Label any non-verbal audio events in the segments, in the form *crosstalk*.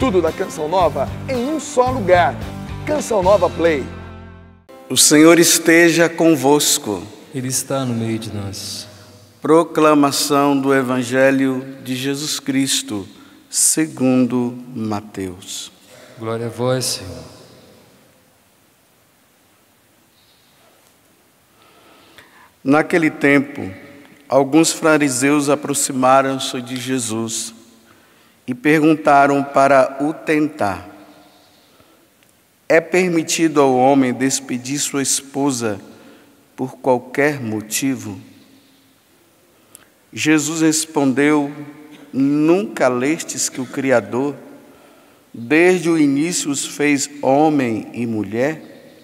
tudo da Canção Nova em um só lugar. Canção Nova Play. O Senhor esteja convosco. Ele está no meio de nós. Proclamação do Evangelho de Jesus Cristo, segundo Mateus. Glória a vós, Senhor. Naquele tempo, alguns fariseus aproximaram-se de Jesus e perguntaram para o tentar: É permitido ao homem despedir sua esposa por qualquer motivo? Jesus respondeu: Nunca lestes que o Criador, desde o início, os fez homem e mulher?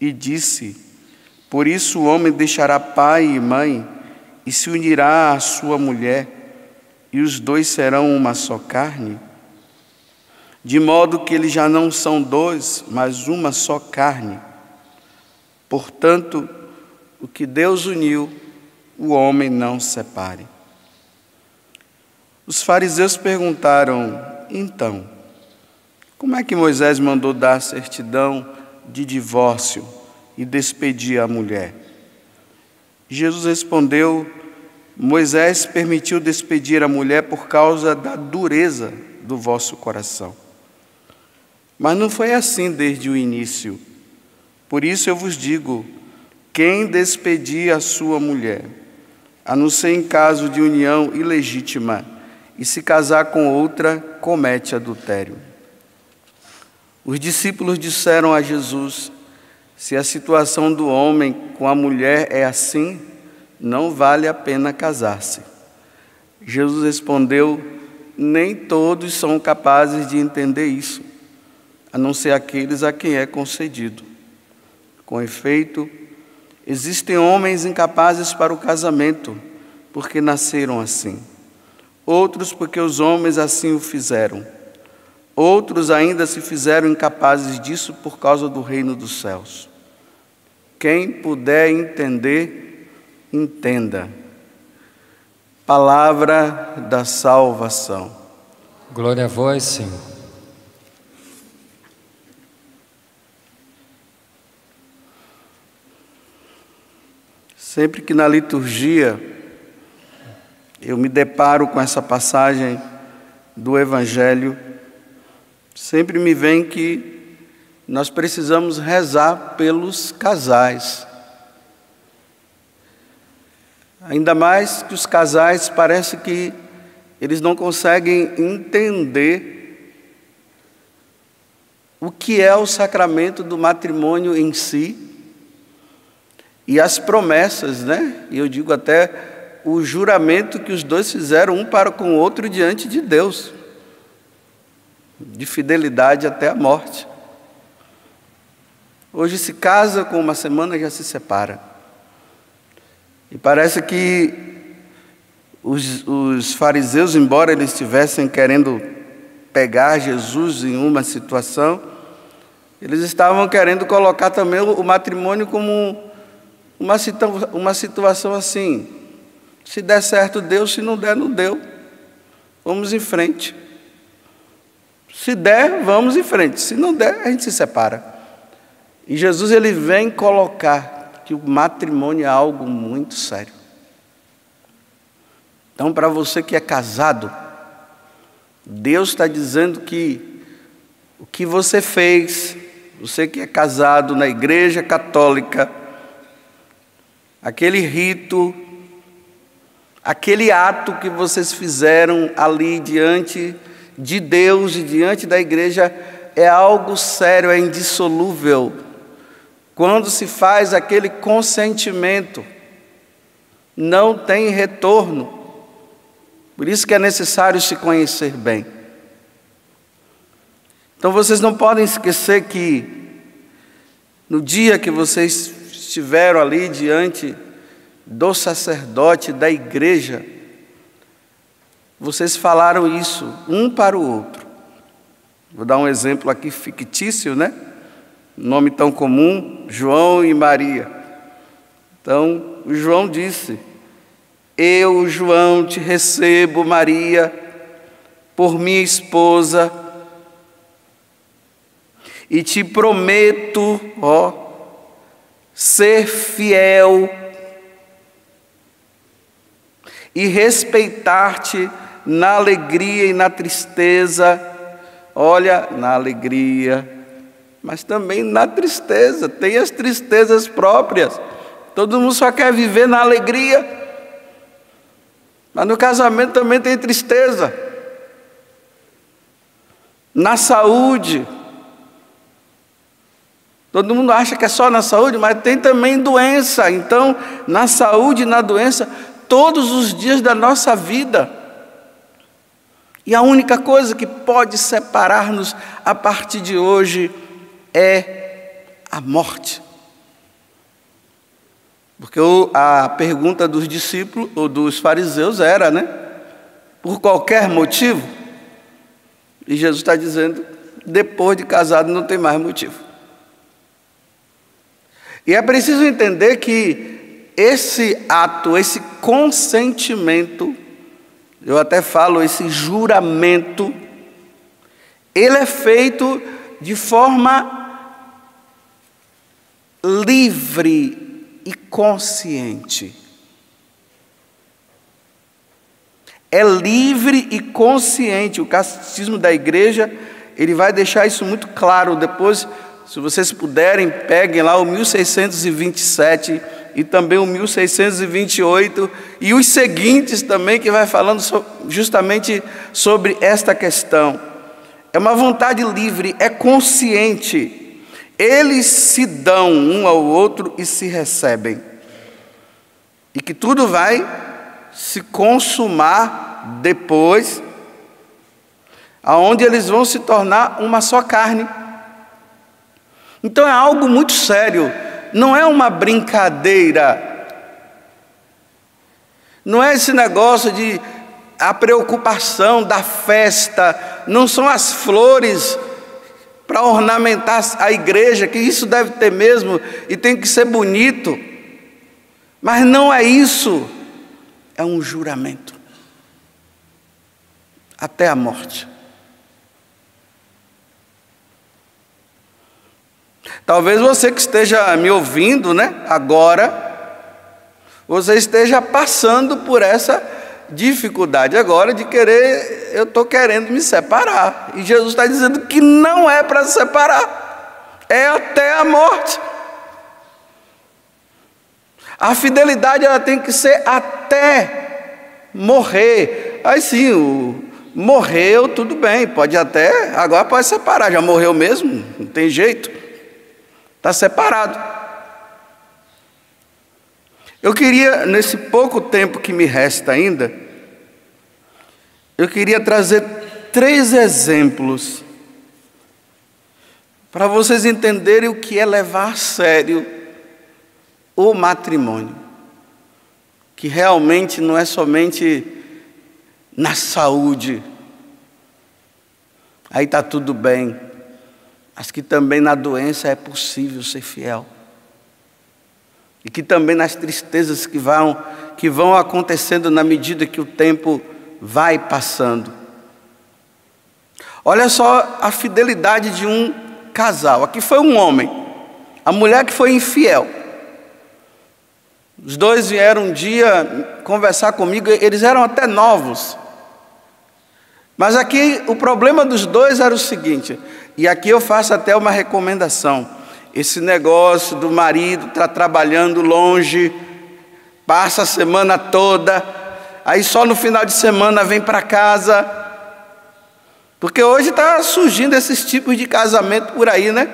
E disse: Por isso o homem deixará pai e mãe e se unirá à sua mulher e os dois serão uma só carne? De modo que eles já não são dois, mas uma só carne. Portanto, o que Deus uniu, o homem não separe. Os fariseus perguntaram: então, como é que Moisés mandou dar certidão de divórcio e despedir a mulher? Jesus respondeu Moisés permitiu despedir a mulher por causa da dureza do vosso coração. Mas não foi assim desde o início. Por isso eu vos digo: quem despedir a sua mulher, a não ser em caso de união ilegítima, e se casar com outra, comete adultério. Os discípulos disseram a Jesus: se a situação do homem com a mulher é assim, não vale a pena casar-se. Jesus respondeu: Nem todos são capazes de entender isso, a não ser aqueles a quem é concedido. Com efeito, existem homens incapazes para o casamento, porque nasceram assim. Outros, porque os homens assim o fizeram. Outros ainda se fizeram incapazes disso por causa do reino dos céus. Quem puder entender, entenda. Palavra da salvação. Glória a vós, Senhor. Sempre que na liturgia eu me deparo com essa passagem do Evangelho, sempre me vem que nós precisamos rezar pelos casais. Ainda mais que os casais parece que eles não conseguem entender o que é o sacramento do matrimônio em si e as promessas, né? E eu digo até o juramento que os dois fizeram um para com o outro diante de Deus, de fidelidade até a morte. Hoje se casa, com uma semana já se separa. E parece que os, os fariseus, embora eles estivessem querendo pegar Jesus em uma situação, eles estavam querendo colocar também o, matrimônio como uma, uma situação assim. Se der certo, deu, se não der, não deu. Vamos em frente. Se der, vamos em frente. Se não der, a gente se separa. E Jesus ele vem colocar que o matrimônio é algo muito sério. Então, para você que é casado, Deus está dizendo que o que você fez, você que é casado na igreja católica, aquele rito, aquele ato que vocês fizeram ali diante de Deus e diante da igreja, é algo sério, é indissolúvel. Quando se faz aquele consentimento, não tem retorno. Por isso que é necessário se conhecer bem. Então vocês não podem esquecer que no dia que vocês estiveram ali diante do sacerdote da igreja, vocês falaram isso um para o outro. Vou dar um exemplo aqui fictício, né? Nome tão comum, João e Maria. Então, João disse: Eu, João, te recebo, Maria, por minha esposa, e te prometo, ó, ser fiel e respeitar-te na alegria e na tristeza. Olha, na alegria, mas também na tristeza, tem as tristezas próprias. Todo mundo só quer viver na alegria, mas no casamento também tem tristeza. Na saúde, Todo mundo acha que é só na saúde, mas tem também doença. Então, na saúde e na doença, todos os dias da nossa vida. E a única coisa que pode separar-nos a partir de hoje é a morte. Porque a pergunta dos discípulos ou dos fariseus era, né? Por qualquer motivo? E Jesus está dizendo: depois de casado não tem mais motivo. E é preciso entender que esse ato, esse consentimento, eu até falo esse juramento, ele é feito de forma livre e consciente. É livre e consciente. O catecismo da igreja, ele vai deixar isso muito claro depois se vocês puderem, peguem lá o 1627 e também o 1628 e os seguintes também, que vai falando justamente sobre esta questão. É uma vontade livre, é consciente. Eles se dão um ao outro e se recebem. E que tudo vai se consumar depois, aonde eles vão se tornar uma só carne. Então é algo muito sério, não é uma brincadeira. Não é esse negócio de a preocupação da festa, não são as flores para ornamentar a igreja, que isso deve ter mesmo e tem que ser bonito. Mas não é isso, é um juramento até a morte. Talvez você que esteja me ouvindo, né, agora, você esteja passando por essa dificuldade agora de querer, eu estou querendo me separar. E Jesus está dizendo que não é para se separar, é até a morte. A fidelidade ela tem que ser até morrer. Aí sim, o, morreu, tudo bem, pode até, agora pode separar, já morreu mesmo, não tem jeito. Está separado. Eu queria, nesse pouco tempo que me resta ainda, eu queria trazer três exemplos para vocês entenderem o que é levar a sério o matrimônio. Que realmente não é somente na saúde, aí está tudo bem mas que também na doença é possível ser fiel. E que também nas tristezas que vão, que vão acontecendo na medida que o tempo vai passando. Olha só a fidelidade de um casal. Aqui foi um homem, a mulher que foi infiel. Os dois vieram um dia conversar comigo, eles eram até novos. Mas aqui o problema dos dois era o seguinte: e aqui eu faço até uma recomendação. Esse negócio do marido tá trabalhando longe, passa a semana toda, aí só no final de semana vem para casa. Porque hoje está surgindo esses tipos de casamento por aí, né?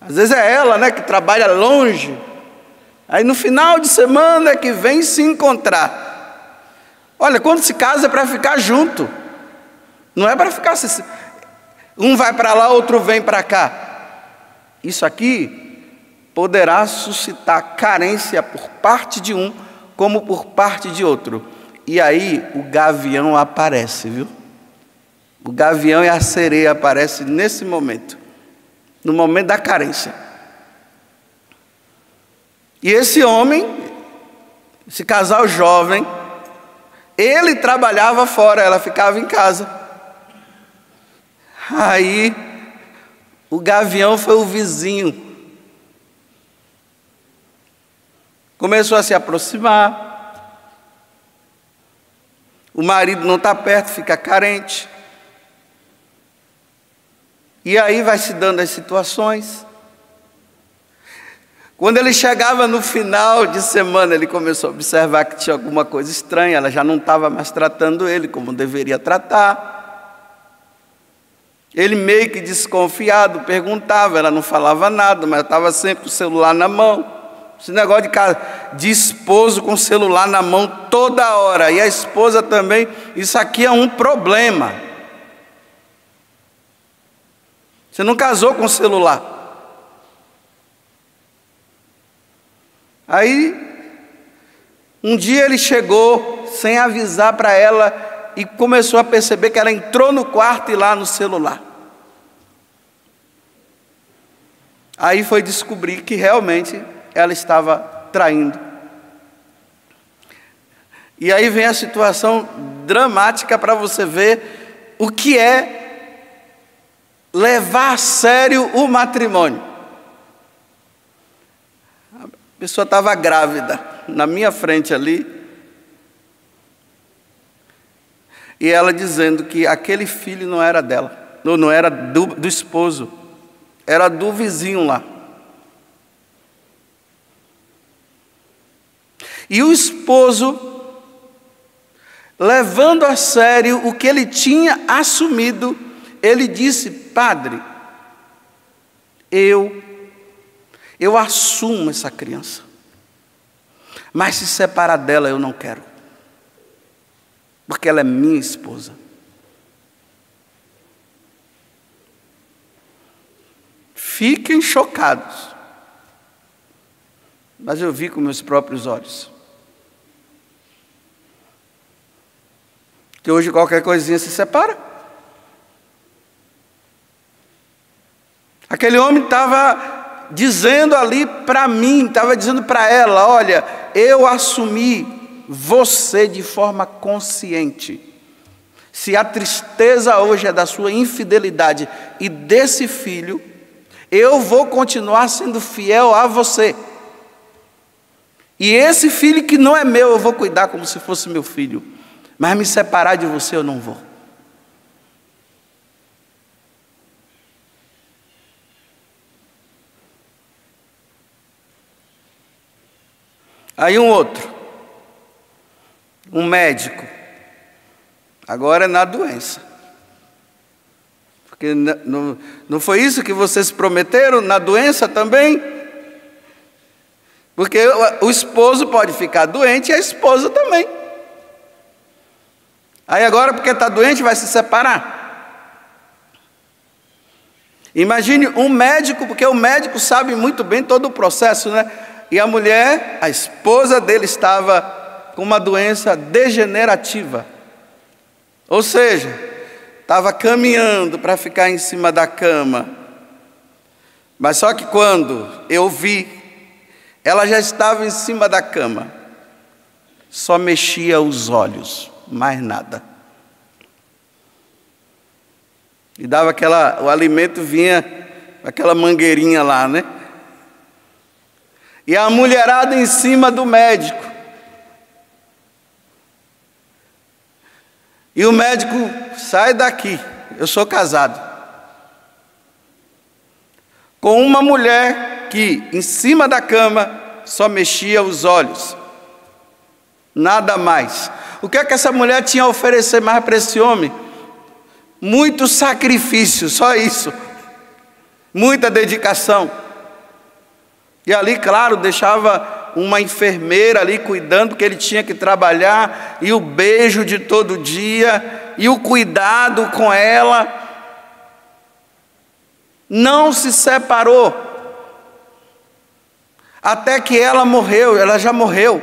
Às vezes é ela, né, que trabalha longe. Aí no final de semana é que vem se encontrar. Olha, quando se casa é para ficar junto. Não é para ficar se um vai para lá, outro vem para cá. Isso aqui poderá suscitar carência por parte de um, como por parte de outro. E aí o gavião aparece, viu? O gavião e a sereia aparecem nesse momento, no momento da carência. E esse homem, esse casal jovem, ele trabalhava fora, ela ficava em casa. Aí O gavião foi o vizinho. Começou a se aproximar. O marido não está perto, fica carente. E aí vai se dando as situações. Quando ele chegava no final de semana, ele começou a observar que tinha alguma coisa estranha, ela já não estava mais tratando ele como deveria tratar. Ele meio que desconfiado, perguntava, ela não falava nada, mas estava sempre com o celular na mão. Esse negócio de, casa, de esposo com o celular na mão toda hora, e a esposa também, isso aqui é um problema. Você não casou com o celular. Aí, um dia ele chegou sem avisar para ela e começou a perceber que ela entrou no quarto e lá no celular. Aí foi descobrir que realmente ela estava traindo. E aí vem a situação dramática para você ver o que é levar a sério o matrimônio pessoa estava grávida, na minha frente ali, e ela dizendo que aquele filho não era dela, não, era do, do esposo, era do vizinho lá. E o esposo, levando a sério o que ele tinha assumido, ele disse: Padre, eu eu assumo essa criança. Mas se separar dela eu não quero. Porque ela é minha esposa. Fiquem chocados. Mas eu vi com meus próprios olhos. Que hoje qualquer coisinha se separa. Aquele homem estava dizendo ali para mim, estava dizendo para ela: olha, eu assumi você de forma consciente. Se a tristeza hoje é da sua infidelidade e desse filho, eu vou continuar sendo fiel a você. E esse filho que não é meu, eu vou cuidar como se fosse meu filho. Mas me separar de você eu não vou. Aí um outro, um médico, agora é na doença. Porque não, não foi isso que vocês prometeram na doença também? Porque o, esposo pode ficar doente e a esposa também. Aí agora, porque está doente, vai se separar. Imagine um médico, porque o médico sabe muito bem todo o processo, né? E a mulher, a esposa dele, estava com uma doença degenerativa. Ou seja, estava caminhando para ficar em cima da cama. Mas só que quando eu vi, ela já estava em cima da cama. Só mexia os olhos, mais nada. E dava aquela, o alimento vinha, aquela mangueirinha lá, né? e a mulherada em cima do médico. E o médico sai daqui, eu sou casado. Com uma mulher que em cima da cama só mexia os olhos, nada mais. O que é que essa mulher tinha a oferecer mais para esse homem? Muito sacrifício, só isso. Muita dedicação. E ali, claro, deixava uma enfermeira ali cuidando, porque ele tinha que trabalhar, e o beijo de todo dia, e o cuidado com ela. Não se separou. Até que ela morreu, ela já morreu.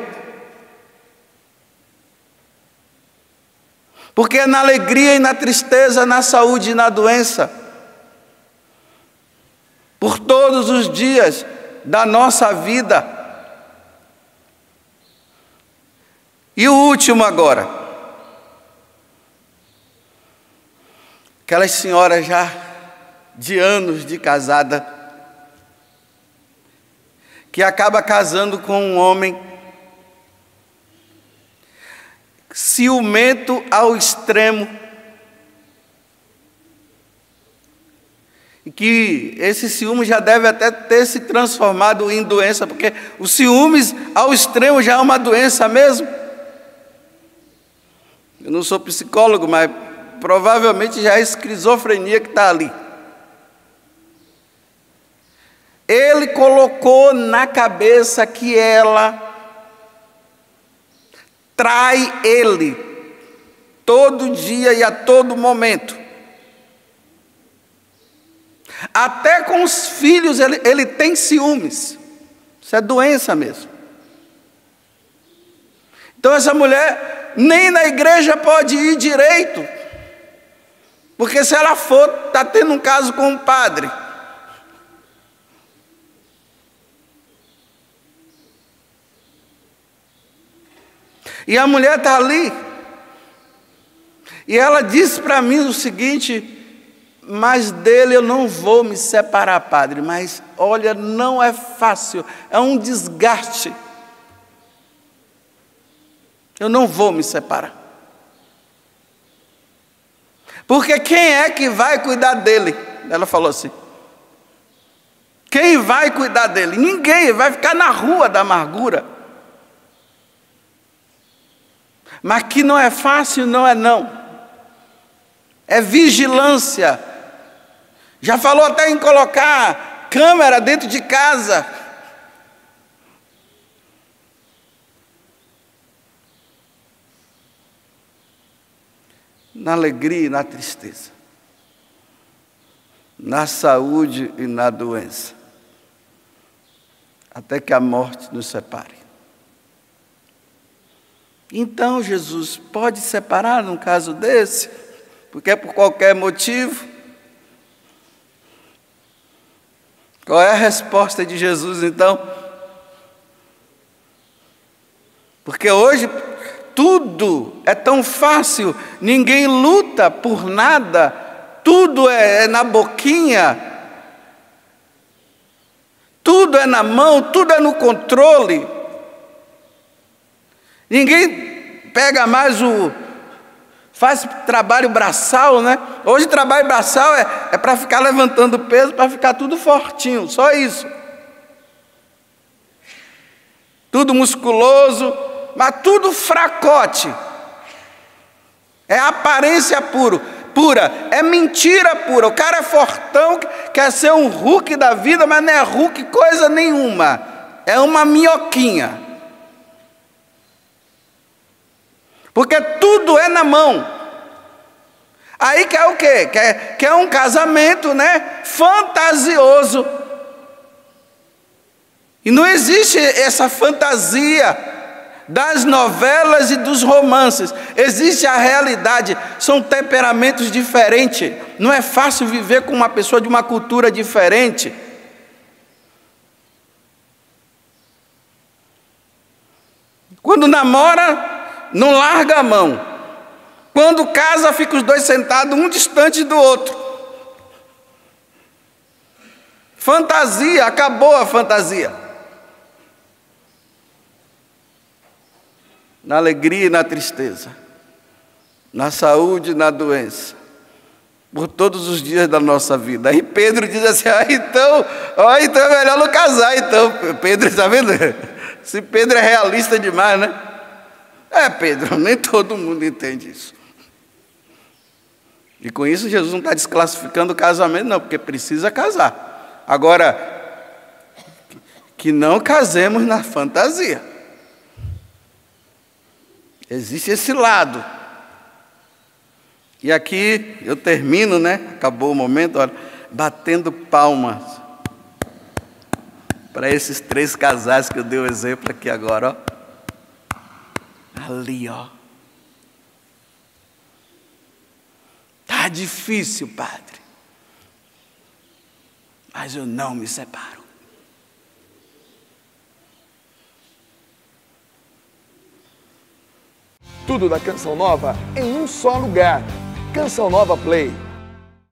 Porque é na alegria e na tristeza, na saúde e na doença. Por todos os dias, da nossa vida. E o último agora. Aquelas senhoras já de anos de casada, que acaba casando com um homem ciumento ao extremo, e que esse ciúme já deve até ter se transformado em doença, porque o ciúmes ao extremo já é uma doença mesmo. Eu não sou psicólogo, mas provavelmente já é esquizofrenia que está ali. Ele colocou na cabeça que ela trai ele todo dia e a todo momento. Até com os filhos ele, ele tem ciúmes. Isso é doença mesmo. Então essa mulher nem na igreja pode ir direito. Porque se ela for, está tendo um caso com um padre. E a mulher está ali. E ela disse para mim o seguinte: mas dele eu não vou me separar, padre. Mas olha, não é fácil, é um desgaste. Eu não vou me separar. Porque quem é que vai cuidar dele? Ela falou assim. Quem vai cuidar dele? Ninguém, vai ficar na rua da amargura. Mas que não é fácil, não é não. É vigilância. Já falou até em colocar câmera dentro de casa. Na alegria e na tristeza. Na saúde e na doença. Até que a morte nos separe. Então, Jesus pode separar num caso desse, porque é por qualquer motivo. Qual é a resposta de Jesus então? Porque hoje tudo é tão fácil, ninguém luta por nada, tudo é, é na boquinha, tudo é na mão, tudo é no controle. Ninguém pega mais o. Faz trabalho braçal, né? Hoje trabalho braçal é, é para ficar levantando peso, para ficar tudo fortinho, só isso. Tudo musculoso, mas tudo fracote. É aparência puro, pura, é mentira pura. O cara é fortão, quer ser um Hulk da vida, mas não é Hulk coisa nenhuma. É uma minhoquinha. Porque tudo é na mão. Aí quer o quê? Quer, quer um casamento, né? Fantasioso. E não existe essa fantasia das novelas e dos romances. Existe a realidade, são temperamentos diferentes. Não é fácil viver com uma pessoa de uma cultura diferente. Quando namora, não larga a mão. Quando casa, fica os dois sentados, um distante do outro. Fantasia, acabou a fantasia. Na alegria e na tristeza, na saúde e na doença, por todos os dias da nossa vida. Aí Pedro diz assim: ah, então, ó, então é melhor não casar. Então, Pedro, está vendo? *laughs* Se Pedro é realista demais, né? É, Pedro, *laughs* nem todo mundo entende isso. E com isso, Jesus não está desclassificando o casamento, não, porque precisa casar. Agora, que não casemos na fantasia. Existe esse lado. E aqui eu termino, né? Acabou o momento, olha, batendo palmas para esses três casais que eu dei o exemplo aqui agora, ó ali, ó. Tá difícil, padre. Mas eu não me separo. Tudo da Canção Nova em um só lugar. Canção Nova Play.